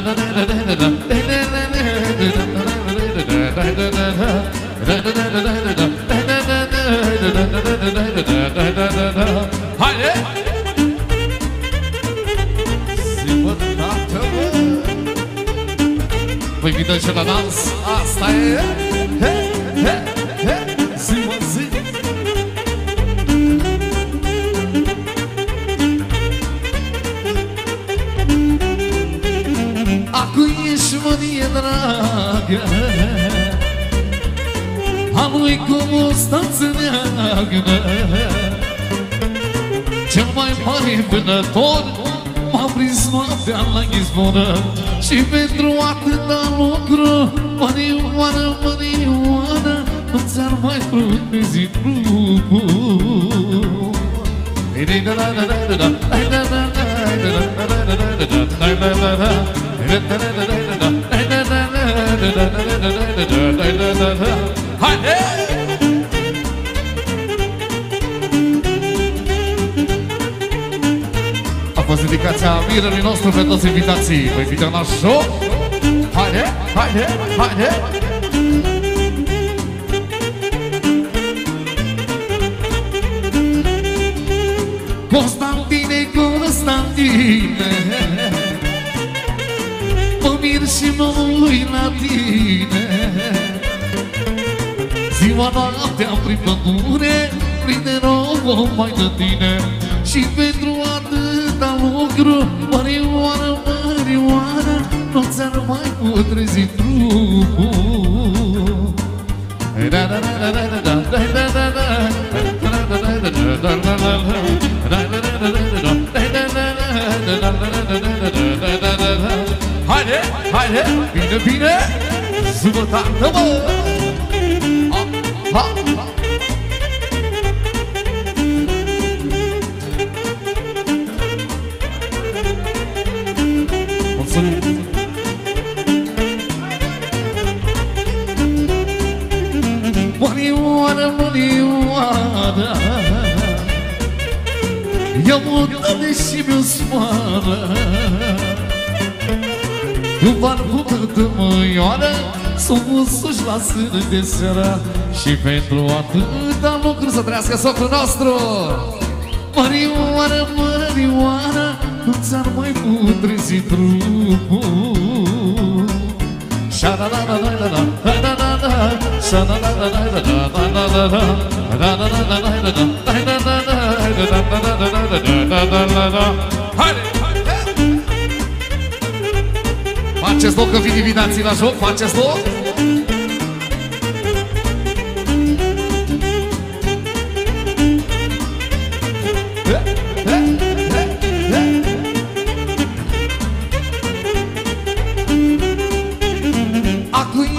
na na na na Cel mai mare vânător M-a prins noaptea la izvoră Și pentru atâta lucru Mărioară, mărioară Nu ți-ar mai protezi trupul Haide! Fost dedicația mirelui nostru pe toți invitații. Vă invităm la show. Haide, haide, haide! Constantine, Constantine Mă mir și mă uit la tine Ziua noaptea prin pădure Prinde nouă mai de tine Și pentru atâta lucru Mărioară, mărioară Nu ți-ar mai putrezi trupul Da, da, da, da, da, da, da, da, da, da, da. Haide, haide, bine, bine Zubă tată, mă Ha, ha, ha Mulțumim mărioară Eu mă dă și mi-o smoară Cu barbul de măioară Sunt musuși la sână de seara Și pentru atâta lucru să trăiască socrul nostru. Mărioară, mărioară Nu ți-ar mai putrezi trupul Faceți loc că vin invitații la joc, faceți loc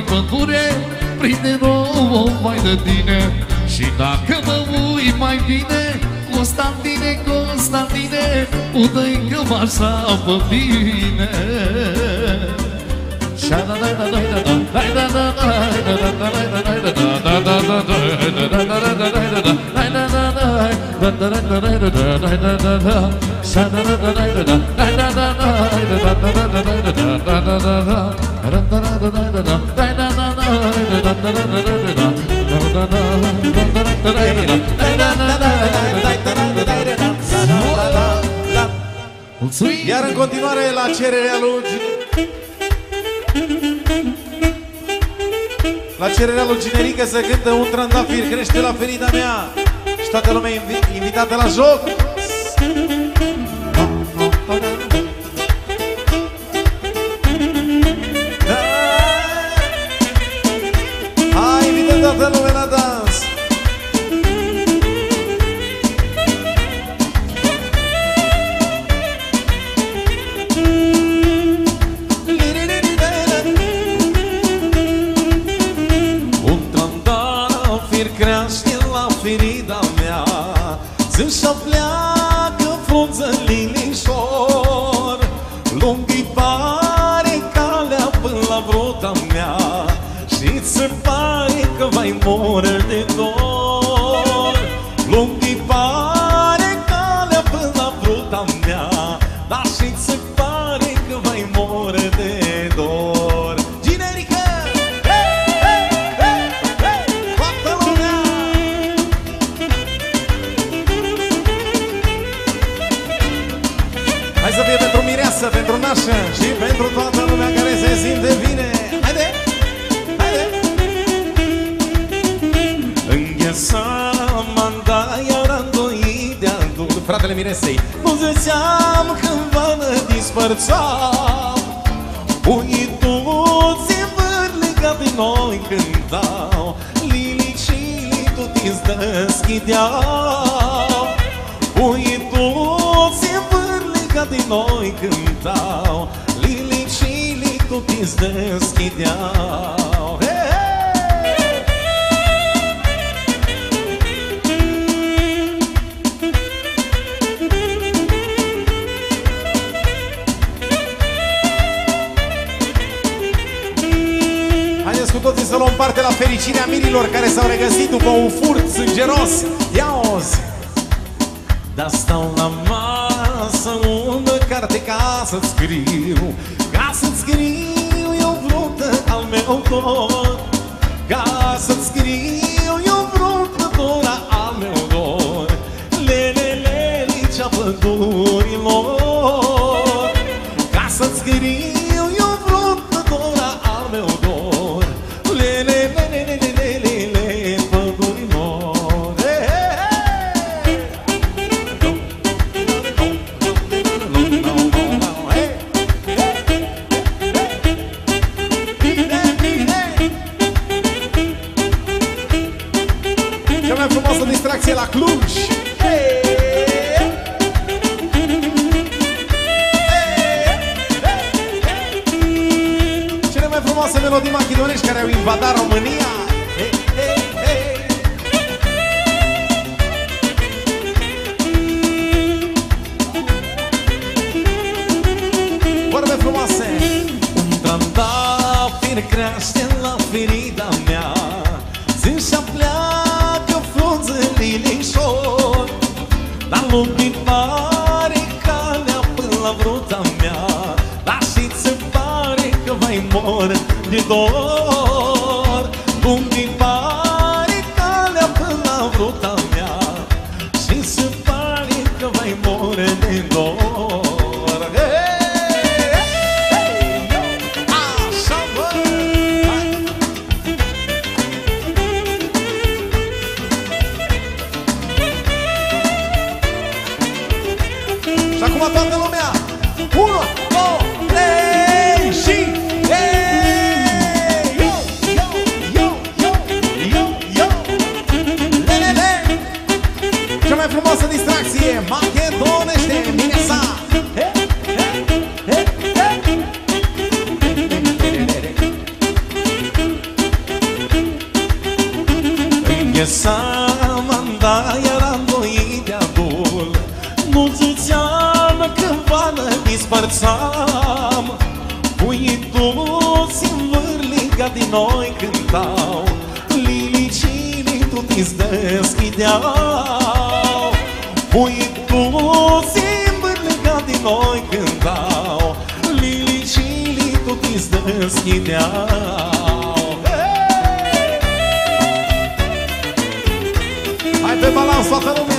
prin pădure Prinde nouă mai de tine Și dacă mă uit mai bine Constantine, Constantine Udă-i că m-așa pe bine Iar în continuare la cererea lui La cererea lui Ginerică să cântă un trandafir Crește la ferida mea. Și toată lumea invitată la joc fratele Miresei Nu ziceam când vă dispărțam. Unii toți vârlica din noi cântau Lili și tuti îți deschideau Unii toți vârlica din noi cântau Lili și tuti îți deschideau toții să luăm parte la fericirea mirilor care s-au regăsit după un furt sângeros. Ia ozi! Dar stau la masă unde carte ca să scriu, ca să scriu eu vlută al meu tot, ca să scriu. lup din mare calea până la vruța mea. Dar și se pare că mai mor de dor. Cum din noi cântau Lili și Lili tot Hai pe balans, toată lumea!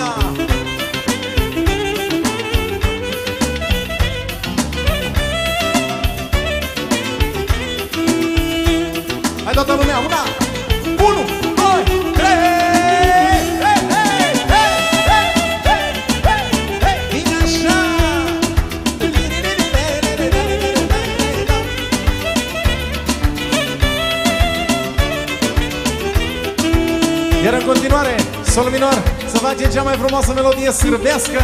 În continuare, sol minor, să facem cea mai frumoasă melodie sârbească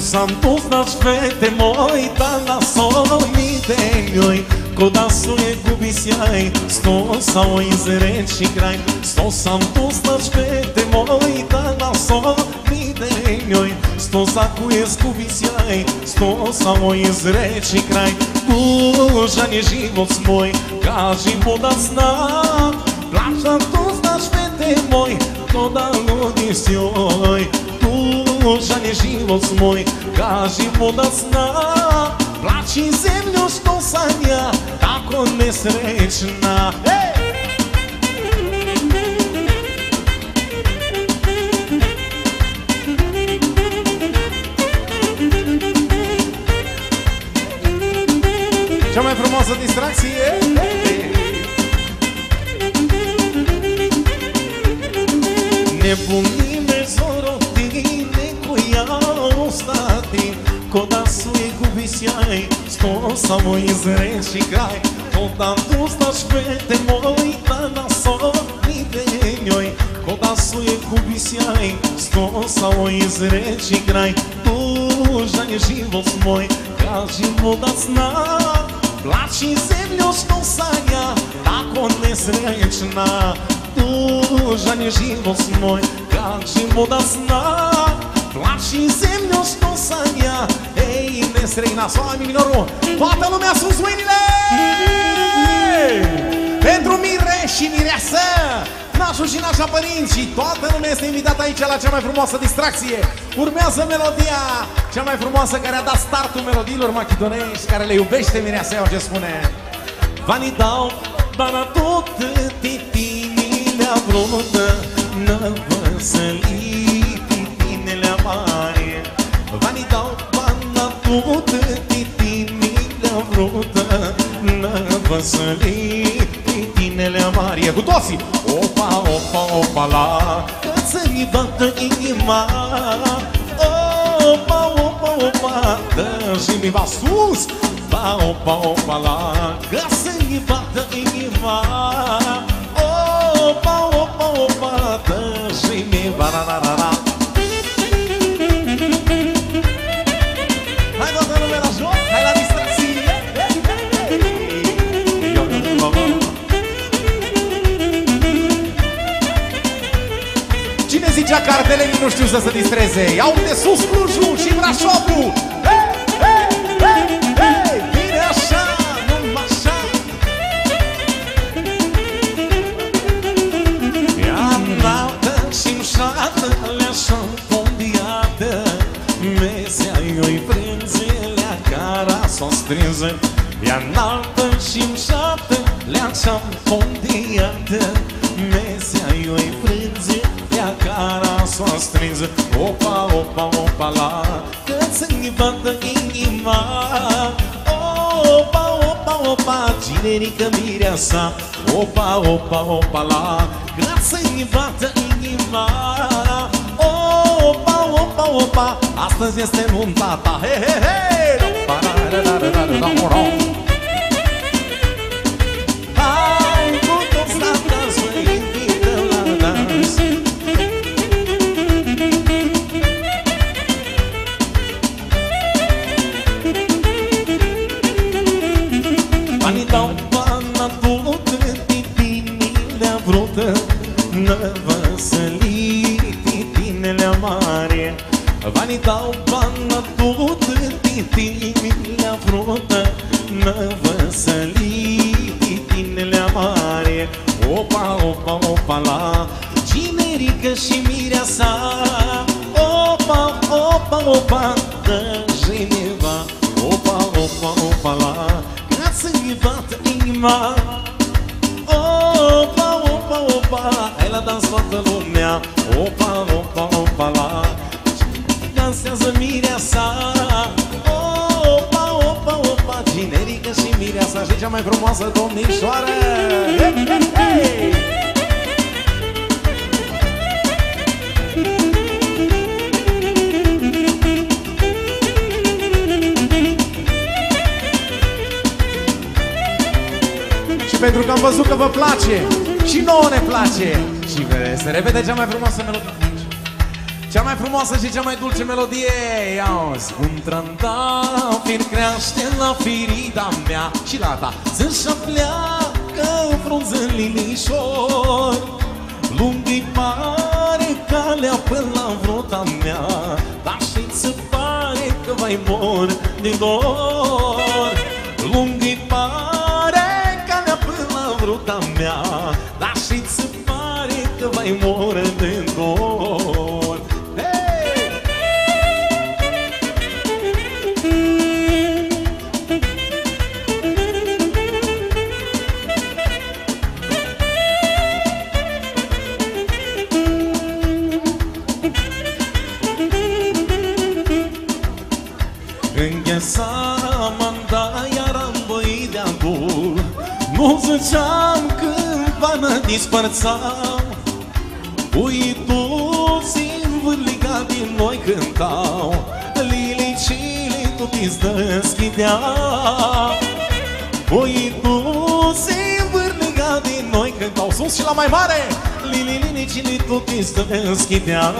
Sam tu znaš fete moj Danas oni njoj Ko da su je gubi sjaj Sto samo iz kraj Sto sam tu znaš fete moj Danas oni njoj Sto zaku je zgubi sjaj Sto samo iz reči kraj. Tužan je život moj Kaži mu da znam Plaćam tu znaš fete moj To da ludi s joj tužan je život moj Kaži mu da zna Plaći zemlju što sam ja Tako nesrećna. Hey! Samo izreći kraj. Ko da tu znaš pete moj Danas odide njoj Ko da su je gubi sjaj Sto samo izreći kraj. Tužan je život moj Kaži mu da zna. Plaći zemlju što sanja Tako nesrećna Tužan je život moj Kaži mu da zna Plaći zemlju što sanja Ei, nestrăina, soami minorul Toată lumea sus mâinile. Pentru mire și mireasă Nașul și nașa părinți Și toată lumea este invitată aici la cea mai frumoasă distracție. Urmează melodia Cea mai frumoasă care a dat startul melodiilor machidonești Care le iubește mireasa, eu ce spune. Vani dau bana tot titinile vrute Nă văsăli titinele mare Vani dau bana tot titinile vrute Nă văsăli titinele mare E cu toții! Opa, opa, opa la Că să-mi bată inima. Opa, opa, opa Dă-și mi va sus. Ba, opa, opa la Că să-mi bată inima. Opa, opa, opa Dă-și mi va la la la la Cine zicea că ardelenii nu știu să se distreze? Iau de sus Clujul și Brașovul! Hei, hei, hei, hei! Bine așa, numai așa! E andată și mșată le-așa fondiată Mesea i-oi frânzele cara s-o strânză E înaltă și mșată le-așa fondiată Mesea i-oi frânzele cara s-o strânză Opa, opa, opa la Că să-mi vadă inima Opa, opa, opa, generică mireasa Opa, opa, opa la Ca să-i bată inima Opa, opa, opa Astăzi este nunta ta He, he, he Banii dau bana tot titinile vrută Nă văsăli titinele mare. Banii dau Dansează mireasa Opa, opa, opa Generică și mireasa Și cea mai frumoasă domnișoară. Hei, hei, hei! pentru că am văzut că vă place Și nouă ne place. Și se repede cea mai frumoasă melodie cea mai frumoasă și cea mai dulce melodie Iauzi Un trandafir crește la firida mea Și la ta. Să-și pleacă frunză linișor Lung-i pare calea până la vrota mea Dar și-ți pare că vai mor de dor. Lung-i pare ruta mea Dar și-ți pare că mai mor nu ziceam cândva ne dispărțam Uituții învârliga din noi cântau Lilicile tot îți deschideau Uituții învârliga din noi cântau Sus și la mai mare! Lilicile tot îți deschideau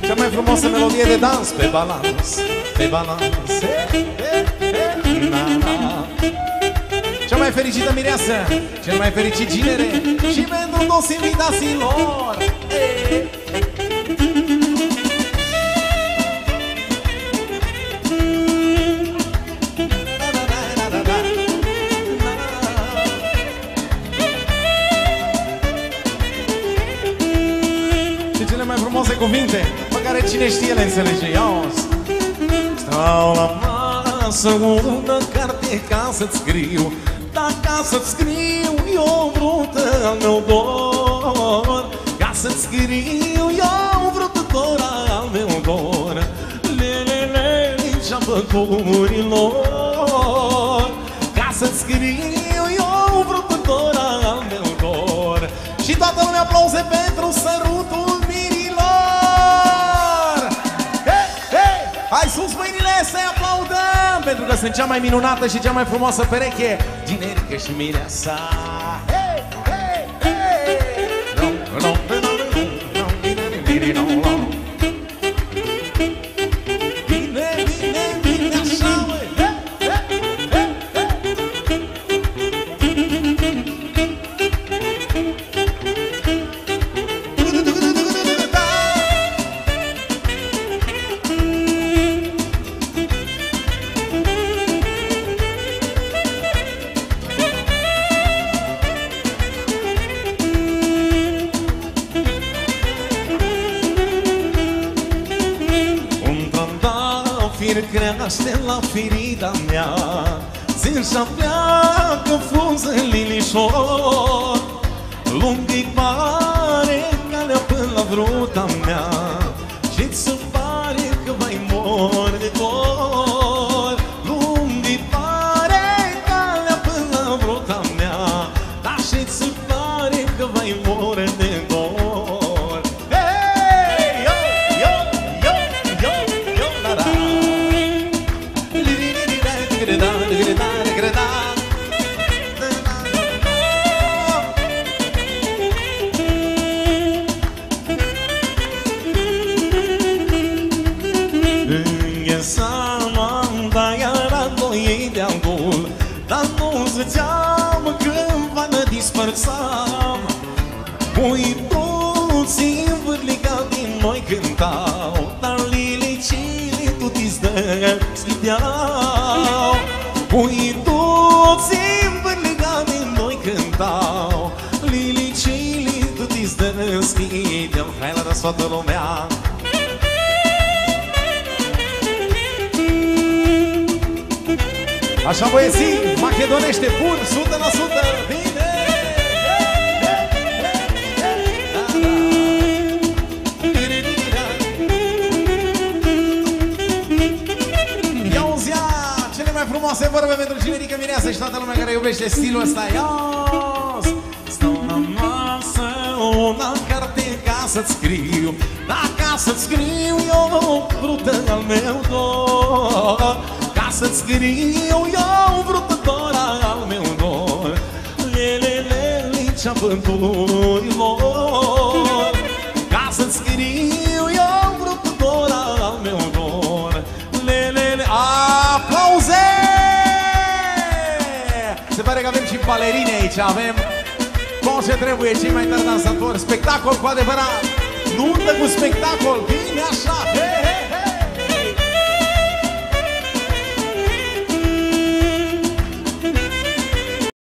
Cea mai frumoasă melodie de dans pe balans Pe balans Cea mai fericită mireasă Cel mai fericit ginere Și pentru toți invitațiilor Și cele mai frumoase cuvinte Pe care cine știe le înțelege Ia Stau la masă una carte ca să-ți scriu. Dar ca să-ți scriu eu vrut al meu dor. Ca să-ți scriu eu vrut dor al meu dor. Lelele și-a păcurilor Ca să-ți scriu eu vrut dor al meu dor. Și toată lumea aplauze pentru sărutul sunt cea mai minunată și cea mai frumoasă pereche Ginerică și mireasa Hey, hey, hey firida mea Țin și-a pleacă frunză linișor. Lung-i deschideau Uituții învârliga din noi cântau. Lilicile tot îți deschideau Hai la toată lumea. Așa băieții, machedonește pur, 100% Bine! Frumoase vorbe pentru Gimerica Mireasă și toată lumea care iubește stilul ăsta. Ia Stau la masă, una carte ca să-ți scriu. Da, ca să-ți scriu eu brută al meu dor. Ca să-ți scriu eu brută dor al meu dor. Lelele, licea pânturilor balerine aici, avem. Tot ce trebuie, cei mai tari dansatori. Spectacol cu adevărat, nuntă cu spectacol, bine așa, he, he, he